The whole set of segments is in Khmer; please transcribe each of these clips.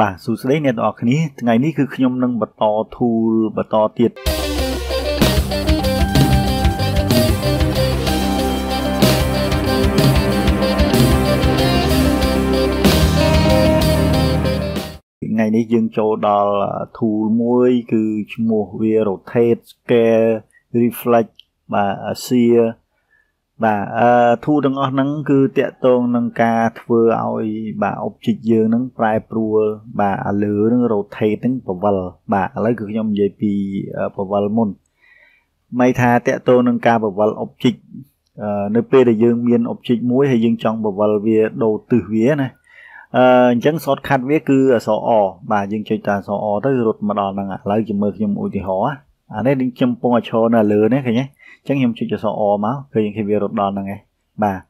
បាទសួស្តីអ្នកទាំងអស់គ្នាថ្ងៃនេះគឺខ្ញុំនឹងបន្ត tool បន្តទៀតថ្ងៃនេះយើងចូលដល់ tool មួយគឺឈ្មោះវា rotate scale reflect បាទ shear បាទអឺធូទាំងអស់ហ្នឹងគឺតកតងនឹងការធ្វើឲ្យបាទ object យើងហ្នឹងប្រែប្រួលបាទអាលើហ្នឹង rotate ហ្នឹងបវលបាទឥឡូវគឺខ្ញុំនិយាយពីបវលមុនមិនថាតកតងនឹងការបវល object នៅពេលដែលយើងមាន object មួយហើយយើងចង់បវលវាដូរទិសវាណាអឺអញ្ចឹង shortcut វាគឺអក្សរ O បាទយើងចុចតាអក្សរ O ទៅរត់មកដល់ហ្នឹងឥឡូវជំមើខ្ញុំឧទាហរណ៍ អានេះខ្ញុំពងឲ្យឈរនៅលើនេះឃើញទេអញ្ចឹងខ្ញុំចុចអក្សរ O មកឃើញគេវារត់ដល់ហ្នឹងឯងបាទ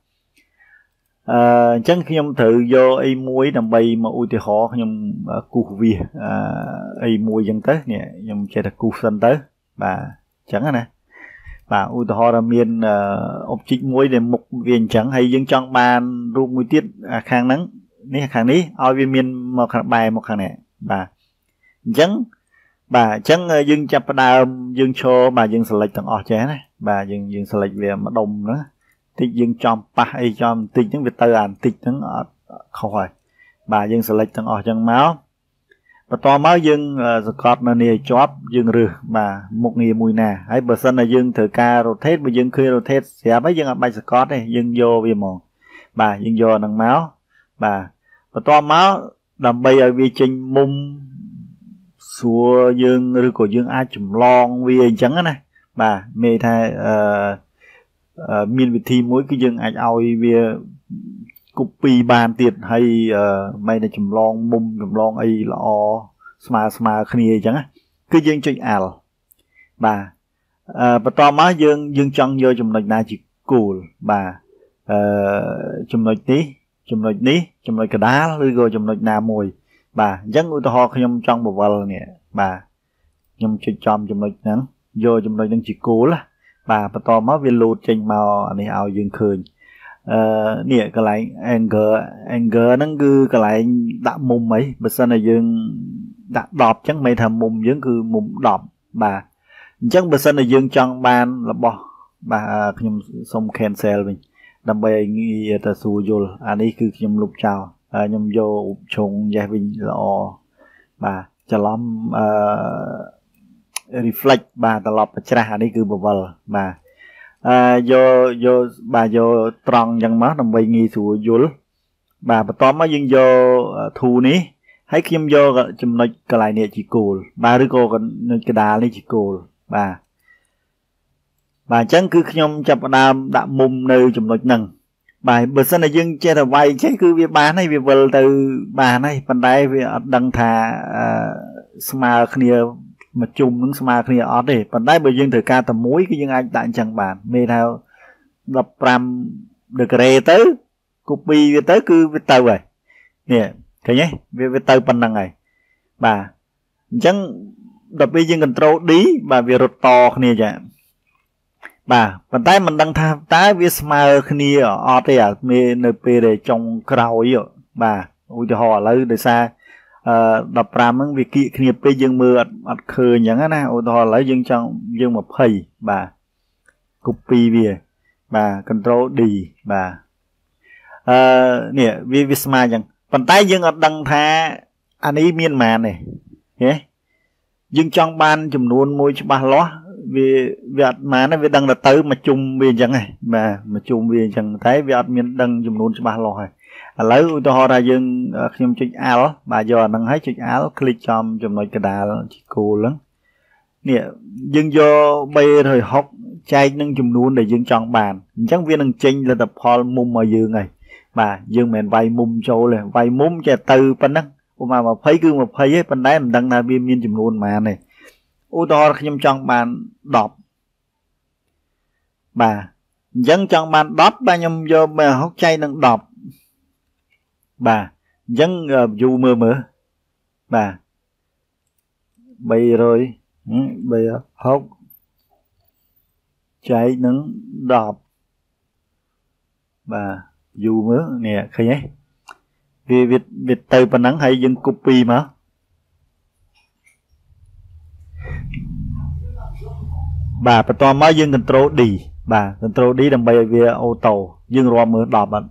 អឺអញ្ចឹងខ្ញុំត្រូវយកអីមួយដើម្បីមកឧទាហរណ៍ខ្ញុំគូសវាអីមួយអញ្ចឹងទៅនេះខ្ញុំចេះតែគូសសិនទៅបាទអញ្ចឹងណាបាទឧទាហរណ៍ថាមាន object មួយដែលមុខវាអញ្ចឹងហើយយើងចង់បានរូបមួយទៀតខាងហ្នឹងនេះខាងនេះឲ្យវាមានមកខាងបែរមកខាងនេះបាទអញ្ចឹង បាទអញ្ចឹងយើងចាប់ផ្ដើមយើងឈរបាទយើង select ទាំងអស់ចេះណាបាទយើងយើង select វាម្ដុំណាតិចយើងចំប៉ះអីចំបន្តិចហ្នឹងវាទៅអាបន្តិចហ្នឹងអត់ខុសហើយបាទយើង select ទាំងអស់ចឹងមកបន្តមកយើងសកត់នៅនេះឲ្យជាប់យើងរើសបាទមុខងារមួយណាហើយបើសិនតែយើងត្រូវការ rotate បើយើងឃើញ rotate ស្រាប់ហើយយើងអត់បាច់សកត់ទេយើងយកវាហ្មងបាទយើងយកហ្នឹងមកបាទបន្តមកដើម្បីឲ្យវាចេញមុំ ស្រួលយើងឬក៏យើងអាចចម្លងវាអញ្ចឹងណាបាទមានថាអឺមានវិធីមួយគឺយើងអាចឲ្យវា copy បានទៀតហើយមិនតែចម្លងមុំចម្លងអីល្អស្មើស្មើគ្នាអញ្ចឹងគឺយើងចុច L បាទអឺបន្តមកយើងយើងចង់យកចំណុចណាជាគោលបាទអឺចំណុចនេះចំណុចនេះចំណុចកដាលឬក៏ចំណុចណាមួយ បាទអញ្ចឹងឧទាហរណ៍ខ្ញុំចង់បវលនេះបាទខ្ញុំចុចចំចំណុចហ្នឹងយកចំណុចហ្នឹងជាគោលបាទបន្តមកវា load ចេញមកអានេះឲ្យយើងឃើញអឺនេះកន្លែង angle angle ហ្នឹងគឺកន្លែងដាក់មុំអីបើសិនតែយើងដាក់10អញ្ចឹងមិនថាមុំយើងគឺមុំ10បាទអញ្ចឹងបើសិនតែយើងចង់បានរបស់បាទខ្ញុំសុំ cancel វិញដើម្បីឲ្យងាយទៅស្រួលយល់អានេះគឺខ្ញុំលុបចោល ខ្ញុំយកឧបឆុងយ៉េះវិញល្អបាទច្រឡំអឺ reflect បាទត្រឡប់ប្រច្រាស់អានេះគឺបវលបាទអឺយកយកបាទយកត្រង់អញ្ចឹងមកដើម្បីងាយស្រួលយល់បាទបន្ទាប់មកយើងយកធូនេះហើយខ្ញុំយកចំណុចកន្លែងនេះជាគោលបាទឬក៏ចំណុចកដាលនេះជាគោលបាទបាទអញ្ចឹងគឺខ្ញុំចាប់ផ្ដើមដាក់មុំនៅចំណុចហ្នឹង បាទបើសិនតែយើងចេះតែវាយចេះគឺវាបានហើយវាវិលទៅបានហើយប៉ុន្តែវាអត់ដឹងថាស្មើគ្នាមកជុំនឹងស្មើគ្នាអត់ទេប៉ុន្តែបើយើងត្រូវការតែមួយគឺយើងអាចដាក់អញ្ចឹងបានមេថា15ដឺក្រេទៅ copy វាទៅគឺវាទៅហើយនេះឃើញទេវាវាទៅប៉ុណ្្នឹងហើយបាទអញ្ចឹងដល់ពេលយើង control D បាទវារត់តគ្នាចា បាទប៉ុន្តែមិនដឹងថាតើវាស្មើគ្នាអត់ទេអាមេនៅពេលដែលចុងក្រោយបាទឧទាហរណ៍ឥឡូវដោយសារអឺ15ហ្នឹងវាគៀកគ្នាពេកយើងមើលអត់អត់ឃើញអញ្ចឹងណាឧទាហរណ៍ឥឡូវយើងចង់យើង20បាទ copy វាបាទ control D បាទអឺនេះវាវាស្មើអញ្ចឹងប៉ុន្តែយើងអត់ដឹងថាអានេះមានប៉ុន្មានទេហេយើងចង់បានចំនួនមួយច្បាស់លាស់ វាវាអត់បានវាដឹងតែទៅមកជុំវាអញ្ចឹងហ៎បាទមកជុំវាអញ្ចឹងតែវាអត់មានដឹងចំនួនច្បាស់លាស់ហើយឥឡូវឧទាហរណ៍ថាយើងខ្ញុំចុច L បាទយកអាហ្នឹងហើយចុច L คลิกចំចំណុចកដាលជាគោលហ្នឹងនេះយើងយក360ចែកនឹងចំនួនដែលយើងចង់បានអញ្ចឹងវានឹងចេញលទ្ធផលមុំមកយើងហើយបាទយើងមិនមែនវាយមុំចូលទេវាយមុំចេះទៅប៉ុណ្ណឹងឧមា20គឺ20ទេប៉ុន្តែមិនដឹងថាវាមានចំនួនប៉ុន្មានទេ ឧទាហរណ៍ខ្ញុំចង់បាន10បាទអញ្ចឹងចង់បាន10បាទខ្ញុំយក60ចែកនឹង10បាទអញ្ចឹង view មើលមើលបាទ300 360ចែកនឹង10បាទ view មើលនេះឃើញទេវាវាវាទៅប៉ុណ្ណឹងហើយយើង copy មក បាទបន្ទាប់មកយើង control D បាទ control D ដើម្បីឲ្យវាអូតូយើងរាប់មើល10អត់1 2 3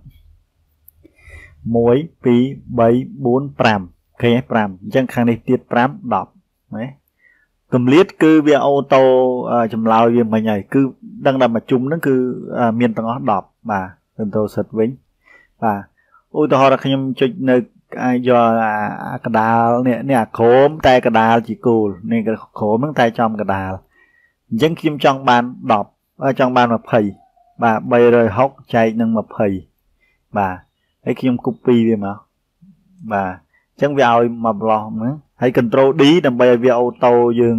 4 5ឃើញទេ5អញ្ចឹងខាងនេះទៀត5 10ណាកម្លៀតគឺវាអូតូចម្លើយវាមិញហើយគឺដឹងតែមួយជុំហ្នឹងគឺមានទាំងអស់10បាទ control set វិញបាទឧទាហរណ៍ខ្ញុំចុចនៅអាច យកអាកដាលនេះនេះអាក្រោមតែកដាលជាគោលនេះក្រោមហ្នឹងតែចំកដាលអញ្ចឹងខ្ញុំចង់បាន10ចង់បាន20បាទ360ចែកនឹង20បាទហើយខ្ញុំ copy វាមកបាទអញ្ចឹងវាឲ្យមកប្លោះហ្នឹងហើយ control D ដើម្បីឲ្យវាអូតូយើង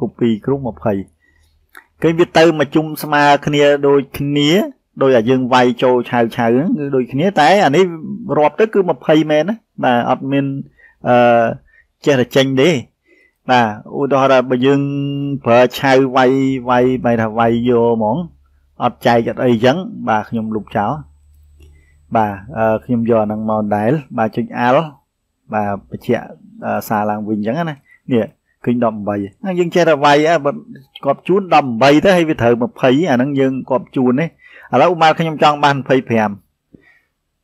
copy គ្រប់20គេវាទៅមកជុំស្មើគ្នាដូចគ្នាដោយអាយើងវាយចូលឆៅឆៅហ្នឹងគឺដូចគ្នាតែអានេះរាប់ទៅគឺ20មែនណា បាទអត់មានអឺចេះតែចេញទេបាទឧទាហរណ៍បើយើងប្រើឆៅវាយវាយបែរថាវាយយកហ្មងអត់ចែកអត់អីចឹងបាទខ្ញុំលុបចោលបាទខ្ញុំយកអាហ្នឹងមកដែលបាទចុច L បាទបញ្ជាក់សារឡើងវិញចឹងណានេះឃើញ18យើងចេះតែវាយបើគាត់ជូន18ទៅហើយវាត្រូវ20អាហ្នឹងយើងគាត់ជូនទេឥឡូវឧមាខ្ញុំចង់បាន25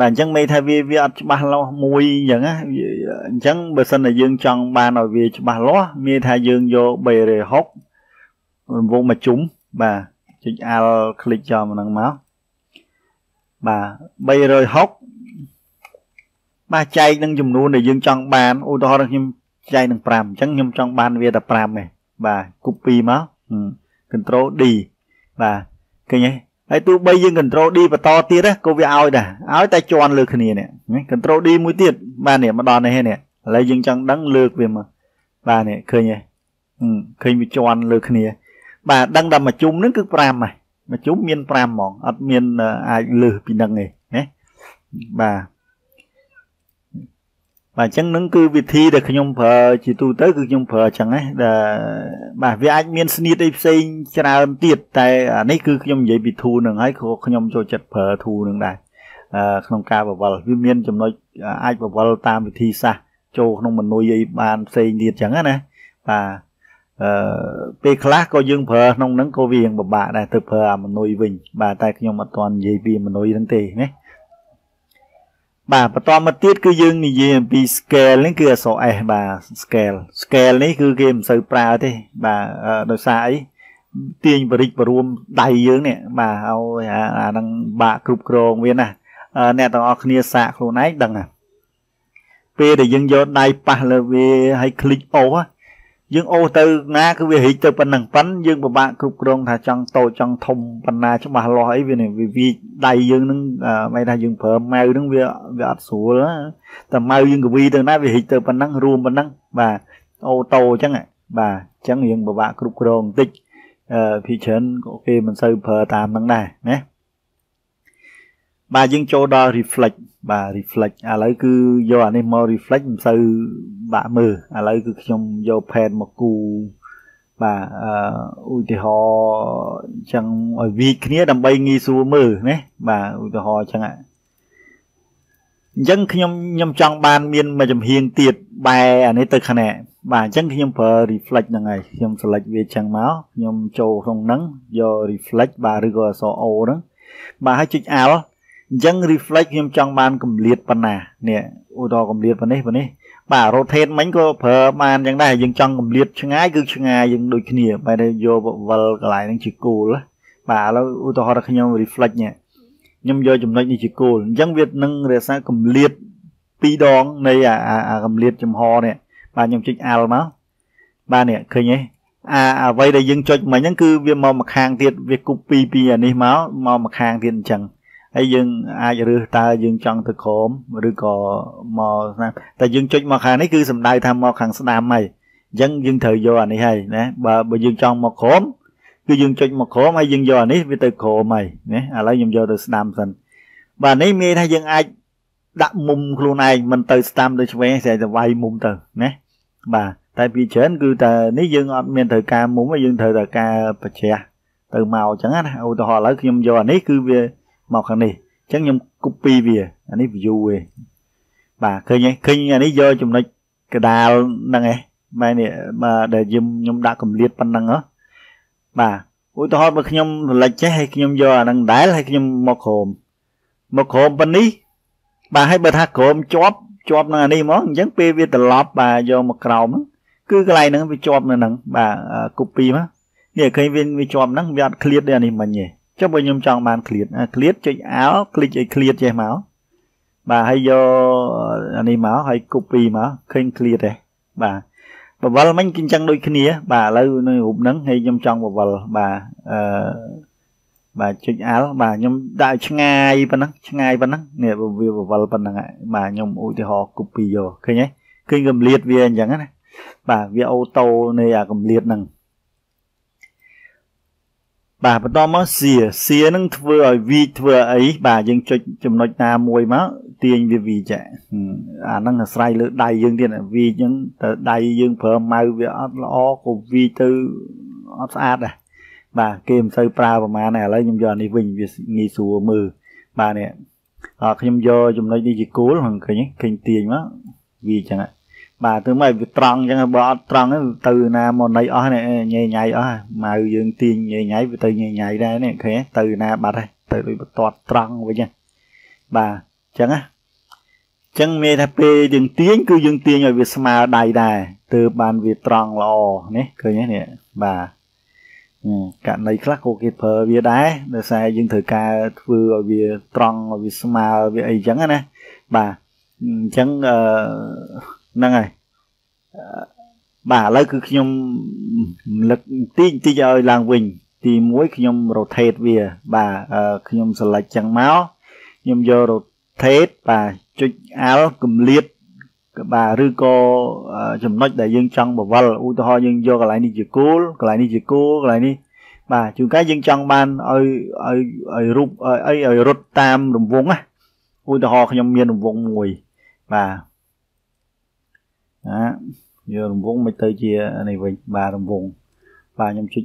បាទអញ្ចឹងមេថាវាវាអត់ច្បាស់លាស់មួយអញ្ចឹងណាអញ្ចឹងបើសិនតែយើងចង់បានឲ្យវាច្បាស់លាស់មេថាយើងយក3រេ6រង្វង់មកជុំបាទចុច Alt click ចោលមកហ្នឹងមកបាទ360បាទចែកនឹងចំនួនដែលយើងចង់បានឧទាហរណ៍ខ្ញុំចែកនឹង5អញ្ចឹងខ្ញុំចង់បានវាតែ5ទេបាទ copy មក Ctrl D បាទឃើញទេ ហើយទោះបីយើង control D បន្តទៀតក៏វាឲ្យដែរឲ្យតែជន់លើគ្នានេះ control D មួយទៀតបាទនេះមកដល់នេះនេះឥឡូវយើងចង់ដឹងលើកវាមកបាទនេះឃើញទេឃើញវាជន់លើគ្នា បាទដឹងតែមួយជុំហ្នឹងគឺ5ហើយមួយជុំមាន5ហ្មងអត់មានអាចលើសពីនឹងទេណាបាទ បាទអញ្ចឹងនឹងគឺវិធីដែលខ្ញុំប្រើជាទូទៅគឺខ្ញុំប្រើអញ្ចឹងណាដែលបាទវាអាចមានស្នៀតអីផ្សេងច្រើនទៀតតែអានេះគឺខ្ញុំនិយាយពី tool នឹងហើយខ្ញុំចូលចិត្តប្រើ tool នឹងដែរក្នុងការបវលវាមានចំណុចអាចបវលតាមវិធីសាស្ត្រចូលក្នុងមនុយអីបានផ្សេងទៀតអញ្ចឹងណាបាទអឺពេលខ្លះក៏យើងប្រើក្នុងហ្នឹងក៏វាពិបាកដែរទៅប្រើអាមនុយវិញបាទតែខ្ញុំអត់ទាន់និយាយពីមនុយហ្នឹងទេណា បាទបន្តមកទៀតគឺយើងនិយាយអំពី scale នេះគឺអក្សរ S បាទ scale scale នេះគឺគេមិនសូវប្រើទេបាទដោយសារអីទាញបរិចបរួមដៃយើងនេះបាទឲ្យអាហ្នឹងបាក់គ្រប់គ្រងវាណាអ្នកទាំងអស់គ្នាសាកខ្លួនឯងដឹងណាពេលដែលយើងយកដៃប៉ះលើវាហើយคลิกអូស យើងអូសទៅណាគឺវារីកទៅប៉ុណ្ណឹងប៉ុនយើងពិបាកគ្រប់គ្រងថាចង់តូចចង់ធំប៉ុណ្ណាច្បាស់លាស់អីវាវាវាដៃយើងនឹងមិនថាយើងប្រើម៉ៅនឹងវាវាអត់ស្រួលតែម៉ៅយើងកវីទៅណាវារីកទៅប៉ុណ្ណឹងរួមប៉ុណ្ណឹងបាទអូតូអញ្ចឹងបាទអញ្ចឹងយើងពិបាកគ្រប់គ្រងបន្តិចអឺភីច្រើនគេមិនសូវប្រើតាមហ្នឹងដែរណា បាទយើងចូលដល់ reflect បាទ reflect ឥឡូវគឺយកអានេះមក reflect មិនសូវបាក់មើលឥឡូវគឺខ្ញុំយក pen មកគូបាទអឺឧទាហរណ៍អញ្ចឹងឲ្យវាចគ្នាដើម្បីងាយស្រួលមើលណាបាទឧទាហរណ៍អញ្ចឹងអញ្ចឹងខ្ញុំខ្ញុំចង់បានមានមួយចំហៀងទៀតបែអានេះទៅខ្នែបាទអញ្ចឹងខ្ញុំប្រើ reflect ហ្នឹងហើយខ្ញុំ select វាអញ្ចឹងមកខ្ញុំចូលក្នុងហ្នឹងយក reflect បាទឬក៏អក្សរ O ហ្នឹងបាទហើយចុច Alt អញ្ចឹង reflect ខ្ញុំចង់បានកម្លាតប៉ុណ្ណានេះឧទាហរណ៍កម្លាតប៉ុណ្នេះប៉ុណ្នេះបាទ rotate មិញក៏ប្រើបានយ៉ាងដែរយើងចង់កម្លាតឆ្ងាយគឺឆ្ងាយយើងដូចគ្នាបែរទៅយកវិលកន្លែងហ្នឹងជាគោលបាទឥឡូវឧទាហរណ៍ខ្ញុំ reflect នេះខ្ញុំយកចំណុចនេះជាគោលអញ្ចឹងវានឹងរក្សាកម្លាតពីរដងនៃអាកម្លាតចំហនេះបាទខ្ញុំចុច Alt មកបាទនេះឃើញទេអាអ្វីដែលយើងចុចមិញហ្នឹងគឺវាមកមកខាងទៀតវា copy ពីអានេះមកមកមកខាងទៀតអញ្ចឹងឥ ហើយយើងអាចរើសតើយើងចង់ទៅក្រោមឬក៏មកស្ដាំតែយើងចុចមកខាងនេះគឺសំដៅថាមកខាងស្ដាំហើយអញ្ចឹងយើងត្រូវយកអានេះហើយណាបើបើយើងចង់មកក្រោមគឺយើងចុចមកក្រោមហើយយើងយកអានេះវាទៅក្រោមហើយណាឥឡូវខ្ញុំយកទៅស្ដាំសិនបាទនេះមានថាយើងអាចដាក់មុំខ្លួនឯងមិនទៅស្ដាំទៅឆ្វេងតែទៅវាយមុំទៅណាបាទតែពីច្រើនគឺតែនេះយើងអត់មានត្រូវការមុំទេយើងត្រូវតែការបច្រាស់ទៅមកអញ្ចឹងណាឧទាហរណ៍ឥឡូវខ្ញុំយកអានេះគឺវា មកខាងនេះអញ្ចឹងខ្ញុំ copy វាអានេះ view ឯងបាទឃើញទេឃើញអានេះយកចំណុចកដាលហ្នឹងឯងបែរនេះបាទដែលយើងខ្ញុំដាក់កម្រិតប៉ុណ្ណឹងហ៎បាទឧទាហរណ៍បើខ្ញុំរលិចចេះហើយខ្ញុំយកអាហ្នឹងដែរហើយខ្ញុំមកក្រោមមកក្រោមប៉ុណ្នេះបាទហើយបើថាក្រោមជាប់ជាប់នឹងអានេះហ្មងអញ្ចឹងពេលវាត្រឡប់បាទយកមកក្រោមគឺកន្លែងហ្នឹងវាជាប់នៅហ្នឹងបាទ copy មកនេះឃើញវាវាជាប់ហ្នឹងវាអត់ clear ដូចអានេះមិញទេ ចុះបើខ្ញុំចង់បាន clear clear ចុច alt คลิกឲ្យ clear ចេះមកបាទហើយយកអានេះមកហើយ copy មកឃើញ clear ទេបាទបវលមិញគឺអញ្ចឹងដូចគ្នា បាទឥឡូវនៅរូបហ្នឹងហើយខ្ញុំចង់បវលបាទអឺបាទចុច alt បាទខ្ញុំដាក់ឆ្ងាយប៉ុណ្ណឹងឆ្ងាយប៉ុណ្ណឹងនេះវាបវលប៉ុណ្ណឹងបាទខ្ញុំឧទាហរណ៍ copy យកឃើញទេឃើញកម្លាតវាអញ្ចឹងណាបាទវាអូតូនៃអាកម្លាតហ្នឹង បាទបន្តមកសៀសៀនឹងធ្វើឲ្យវីធ្វើអីបាទយើងចុចចំណុចណាមួយមកទាញវាវីចាអាហ្នឹងអាស្រ័យលើដៃយើងទៀតវីហ្នឹងទៅដៃយើងប្រើម៉ៅវាអត់ល្អក៏វីទៅអត់ស្អាតដែរបាទគេមិនសូវប្រើប្រហែលដែរឥឡូវខ្ញុំយកអានេះវិញវាងាយស្រួលមើលបាទនេះអត់ខ្ញុំយកចំណុចនេះជាគោលឃើញឃើញទាញមកវាចឹង បាទទៅមកវាត្រង់អញ្ចឹងបើអត់ត្រង់ទៅណាមកណៃអស់នេះញ៉ៃញ៉ៃអស់ម៉ៅយើងទាញញ៉ៃញ៉ៃវាទៅញ៉ៃញ៉ៃដែរនេះឃើញទៅណាបាត់ហើយទៅដូចបន្ទាត់ត្រង់វិញបាទអញ្ចឹងណាអញ្ចឹងមានថាពេលយើងទាញគឺយើងទាញឲ្យវាស្មើដៃដែរទើបបានវាត្រង់ល្អនេះឃើញទេនេះបាទករណីខ្លះក៏គេប្រើវាដែរដោយសារយើងត្រូវការធ្វើឲ្យវាត្រង់ឲ្យវាស្មើវាអីចឹងណាបាទអញ្ចឹងអឺ ហ្នឹងហើយបាទឥឡូវគឺខ្ញុំលឹកតិចតិចឲ្យឡើងវិញ ទី1ខ្ញុំ rotate វា បាទខ្ញុំ select ចឹងមកខ្ញុំយក rotate បាទចុច alt គម្លាតបាទឬក៏ចំណុចដែលយើងចង់បវលឧទាហរណ៍យើងយកកន្លែងនេះជាគោលកន្លែងនេះជាគោលកន្លែងនេះបាទជួនកាលយើងចង់បានឲ្យឲ្យឲ្យរូបអីឲ្យរត់តាមរង្វង់ណាឧទាហរណ៍ខ្ញុំមានរង្វង់មួយបាទ ណាយករង្វង់មិនទៅជានេះវិញបាទរង្វង់បាទខ្ញុំចុច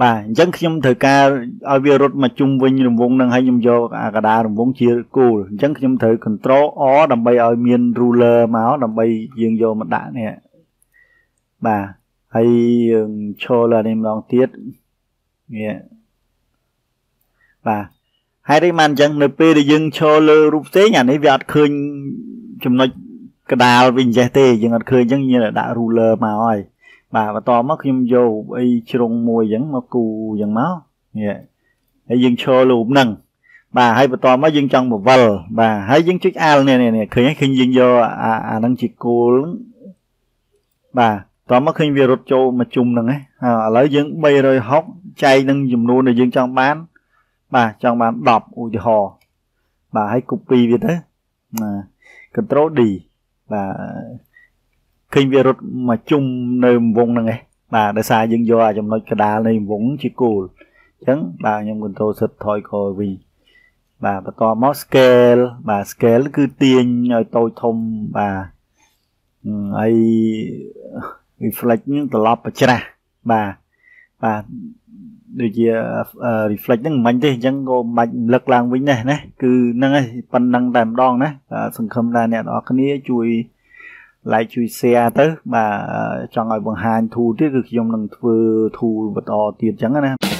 បាទអញ្ចឹងខ្ញុំត្រូវការឲ្យវារត់មកជុំវិញរង្វង់នឹងហើយខ្ញុំយកអាកដារង្វង់ជាគោលអញ្ចឹងខ្ញុំត្រូវ control O ដើម្បីឲ្យមាន ruler មកដើម្បីយើងយកមកដាក់នេះបាទហើយយើងឈរលើនេះម្ដងទៀតនេះបាទហើយនេះបានអញ្ចឹងនៅពេលដែលយើងឈរលើរូបផ្សេងអានេះវាអត់ឃើញចំណុច កដាលវិញចេះទេយើងអត់ឃើញអញ្ចឹងយើងដាក់ ruler មកហើយបាទបន្តមកខ្ញុំយកអីជ្រុងមួយអញ្ចឹងមកគូអញ្ចឹងមកនេះហើយយើងឈររូបហ្នឹងបាទហើយបន្តមកយើងចង់បវលបាទហើយយើងចុច Alt នេះនេះឃើញឃើញយើងយកអាអាហ្នឹងជាគោលបាទតមកឃើញវារត់ចូលមកជុំហ្នឹងណាឥឡូវយើង360ចែកនឹងចំនួនដែលយើងចង់បាន បាទចង់បាន10ឧទាហរណ៍បាទហើយ copy វាទៅណា control D បាទឃើញវារត់មកជុំនៅវងហ្នឹងឯងបាទដោយសារយើងយកអាចំណុចកដាលនៃវងជាគោលអញ្ចឹងបាទខ្ញុំ control shift ថយក្រោយវិញបាទបន្តមក scale បាទ scale គឺទាញឲ្យតូចធំបាទហើយ reflect នឹងត្រឡប់ប្រច្រាស់បាទបាទ ដូចជា reflect ហ្នឹងមិនទេអញ្ចឹងក៏មិនបាច់លឹកឡើងវិញដែរណាគឺហ្នឹងហើយប៉ុណ្ណឹងតែម្ដងណាសង្ឃឹមថាអ្នកនរគ្នាជួយ like ជួយ share ទៅបាទចង់ឲ្យបង្ហាញ tool ទៀតគឺខ្ញុំនឹងធ្វើ tool បន្តទៀតអញ្ចឹងណា